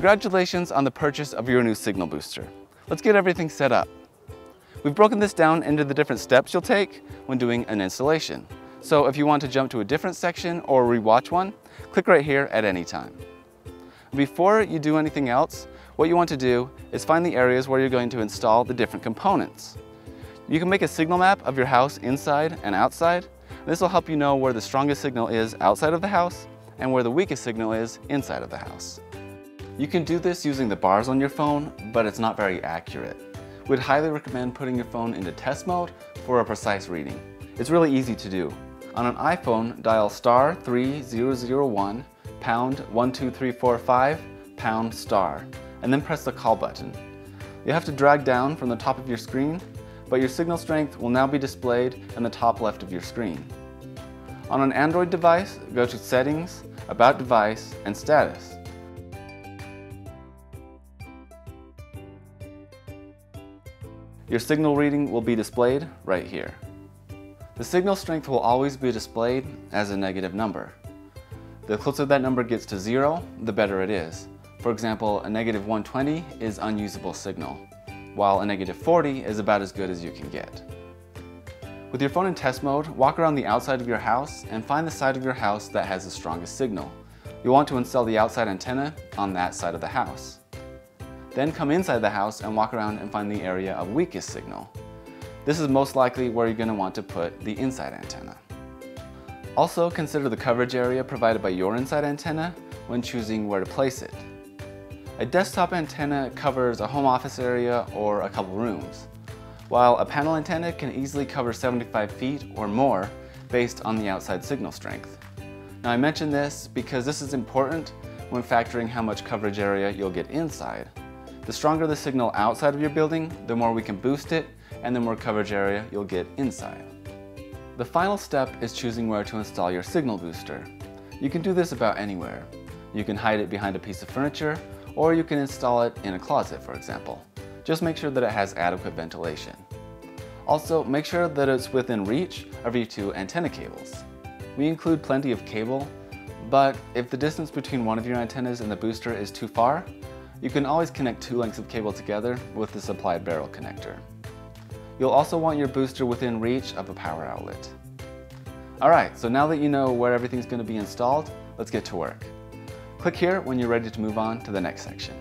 Congratulations on the purchase of your new signal booster. Let's get everything set up. We've broken this down into the different steps you'll take when doing an installation. So if you want to jump to a different section or rewatch one, click right here at any time. Before you do anything else, what you want to do is find the areas where you're going to install the different components. You can make a signal map of your house inside and outside. This will help you know where the strongest signal is outside of the house and where the weakest signal is inside of the house. You can do this using the bars on your phone, but it's not very accurate. We'd highly recommend putting your phone into test mode for a precise reading. It's really easy to do. On an iPhone, dial star 3001 pound 12345 pound star and then press the call button. You have to drag down from the top of your screen, but your signal strength will now be displayed in the top left of your screen. On an Android device, go to Settings, About Device, and Status. Your signal reading will be displayed right here. The signal strength will always be displayed as a negative number. The closer that number gets to zero, the better it is. For example, a negative 120 is unusable signal, while a negative 40 is about as good as you can get. With your phone in test mode, walk around the outside of your house and find the side of your house that has the strongest signal. You'll want to install the outside antenna on that side of the house. Then come inside the house and walk around and find the area of weakest signal. This is most likely where you're going to want to put the inside antenna. Also consider the coverage area provided by your inside antenna when choosing where to place it. A desktop antenna covers a home office area or a couple rooms, while a panel antenna can easily cover 75 feet or more based on the outside signal strength. Now I mention this because this is important when factoring how much coverage area you'll get inside. The stronger the signal outside of your building, the more we can boost it and the more coverage area you'll get inside. The final step is choosing where to install your signal booster. You can do this about anywhere. You can hide it behind a piece of furniture or you can install it in a closet, for example. Just make sure that it has adequate ventilation. Also, make sure that it's within reach of your two antenna cables. We include plenty of cable, but if the distance between one of your antennas and the booster is too far, you can always connect two lengths of cable together with the supplied barrel connector. You'll also want your booster within reach of a power outlet. Alright, so now that you know where everything's going to be installed, let's get to work. Click here when you're ready to move on to the next section.